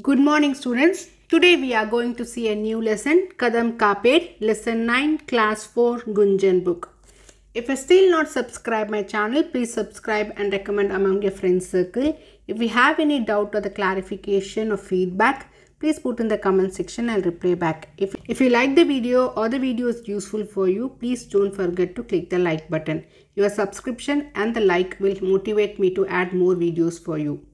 Good morning, students. Today we are going to see a new lesson, Kadam Kaped, lesson 9, class 4, Gunjan book. If you still not subscribe my channel, please subscribe and recommend among your friends circle. If you have any doubt or the clarification or feedback, please put in the comment section. I'll reply back. If, if you like the video or the video is useful for you, please don't forget to click the like button. Your subscription and the like will motivate me to add more videos for you.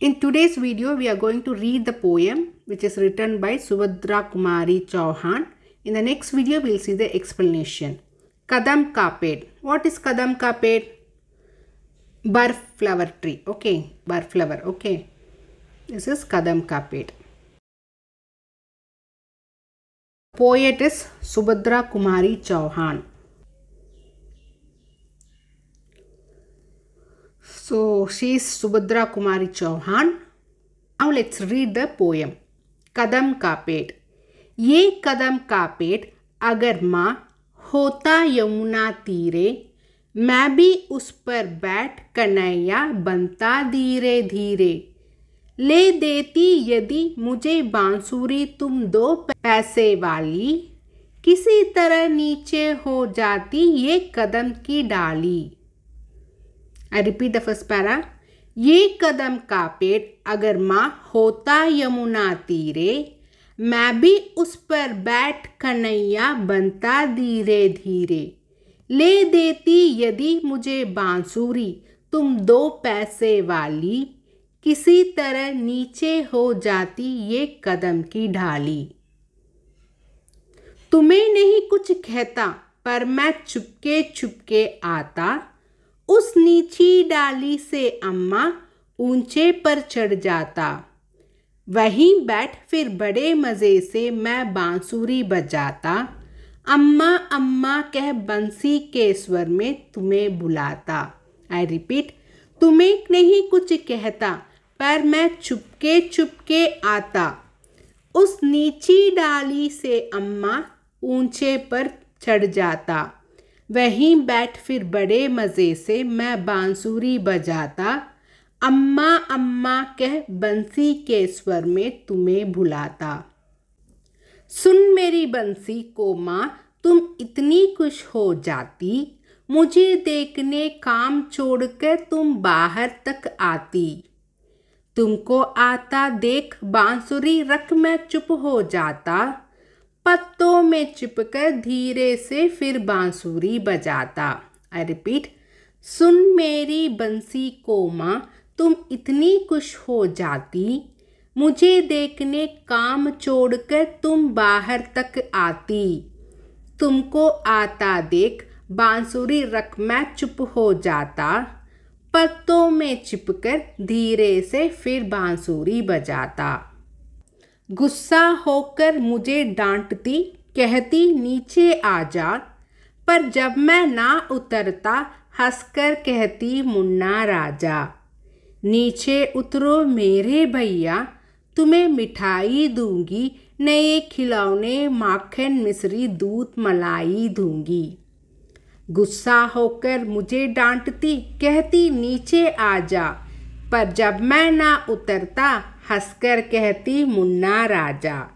In today's video, we are going to read the poem which is written by Subhadra Kumari Chauhan. In the next video, we'll see the explanation. Kadam Kaped. What is Kadam Kaped? Bar flower tree. Okay, bar flower. Okay. This is Kadam Kaped. Poet is Subhadra Kumari Chauhan. So she is Subhadra Kumari Chauhan. Now, let's read the poem. कदम का पेड़ ये कदम का पेड़ अगर माँ होता यमुना तीरे मैं भी उस पर बैठ कन्हैया बनता धीरे धीरे ले देती यदि मुझे बांसुरी तुम दो पैसे वाली किसी तरह नीचे हो जाती ये कदम की डाली I repeat the first para ये कदम का पेड़ अगर माँ होता यमुना तीरे मैं भी उस पर बैठ कन्हैया बनता धीरे धीरे ले देती यदि मुझे बांसुरी तुम दो पैसे वाली किसी तरह नीचे हो जाती ये कदम की ढाली तुम्हें नहीं कुछ कहता पर मैं चुपके चुपके आता उस नीची डाली से अम्मा ऊँचे पर चढ़ जाता। वहीं बैठ फिर बड़े मज़े से मैं बांसुरी बजाता। अम्मा अम्मा कह बंसी के स्वर में तुम्हें बुलाता। आई रिपीट तुम्हें नहीं कुछ कहता, पर मैं चुपके चुपके आता। उस नीची डाली से अम्मा ऊँचे पर चढ़ जाता। वहीं बैठ फिर बड़े मज़े से मैं बांसुरी बजाता। अम्मा अम्मा कह बंसी के स्वर में तुम्हें भुलाता। सुन मेरी बंसी को माँ, तुम इतनी खुश हो जाती। मुझे देखने काम छोड़ छोड़कर तुम बाहर तक आती। तुमको आता देख बांसुरी रख मैं चुप हो जाता। पत्तों में चिपकर धीरे से फिर बांसुरी बजाता। आई रिपीट सुन मेरी बंसी को माँ, तुम इतनी खुश हो जाती। मुझे देखने काम छोड़कर तुम बाहर तक आती। तुमको आता देख बांसुरी रख मैं चुप हो जाता। पत्तों में चिपकर धीरे से फिर बांसुरी बजाता। गुस्सा होकर मुझे डांटती, कहती, नीचे आ जा। पर जब मैं ना उतरता, हंसकर कहती, मुन्ना राजा, नीचे उतरो मेरे भैया, तुम्हें मिठाई दूँगी, नए खिलौने माखन मिश्री दूध मलाई दूँगी। गुस्सा होकर मुझे डांटती, कहती, नीचे आ जा। पर जब मैं ना उतरता, हंसकर कहती, मुन्ना राजा,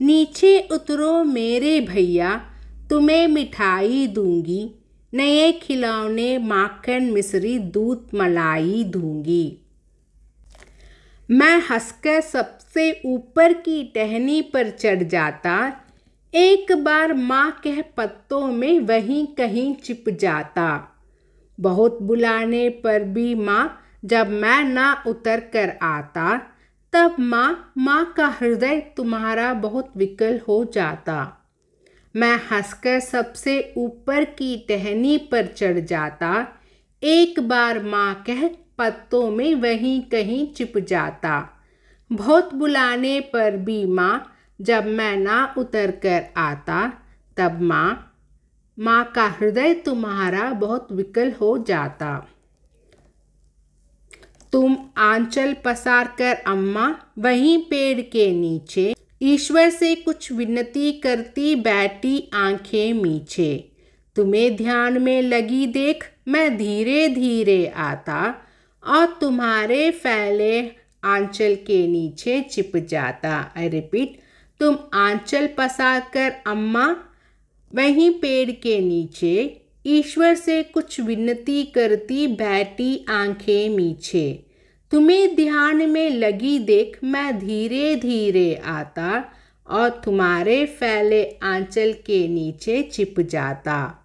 नीचे उतरो मेरे भैया, तुम्हें मिठाई दूँगी, नए खिलौने माखन मिश्री दूध मलाई दूँगी। मैं हंसकर सबसे ऊपर की टहनी पर चढ़ जाता, एक बार माँ कह पत्तों में वहीं कहीं चिप जाता। बहुत बुलाने पर भी माँ जब मैं ना उतर कर आता, तब माँ माँ का हृदय तुम्हारा बहुत विकल हो जाता। मैं हंसकर सबसे ऊपर की टहनी पर चढ़ जाता। एक बार माँ कह, पत्तों में वहीं कहीं चिप जाता। बहुत बुलाने पर भी माँ, जब मैं ना उतर कर आता, तब माँ माँ का हृदय तुम्हारा बहुत विकल हो जाता। तुम आंचल पसार कर, अम्मा, वहीं पेड़ के नीचे। ईश्वर से कुछ विनती करती बैठी आँखें मीचे तुम्हें ध्यान में लगी देख, मैं धीरे धीरे आता। और तुम्हारे फैले आंचल के नीचे छिप जाता। आई रिपीट तुम आंचल पसार कर, अम्मा, वहीं पेड़ के नीचे ईश्वर से कुछ विनती करती बैठी आँखें मीछे। तुम्हें ध्यान में लगी देख मैं धीरे धीरे आता और तुम्हारे फैले आंचल के नीचे छिप जाता।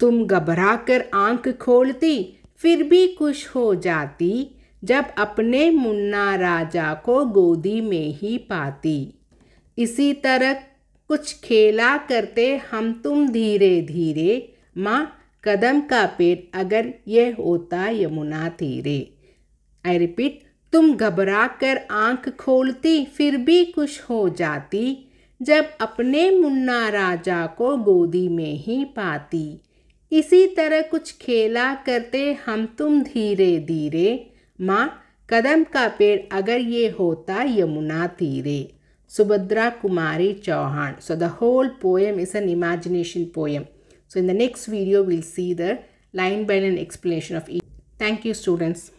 तुम घबरा कर आँख खोलती, फिर भी खुश हो जाती, जब अपने मुन्ना राजा को गोदी में ही पाती। इसी तरह कुछ खेला करते हम तुम धीरे धीरे, माँ, कदम का पेड़ अगर यह होता यमुना तीरे। आई रिपीट तुम घबरा कर आँख खोलती फिर भी खुश हो जाती, जब अपने मुन्ना राजा को गोदी में ही पाती। इसी तरह कुछ खेला करते हम तुम धीरे धीरे, माँ, कदम का पेड़ अगर ये होता यमुना तीरे। Subhadra Kumari Chauhan. So the whole poem is an imagination poem. So in the next video, we'll see the line by line explanation of each. Thank you students.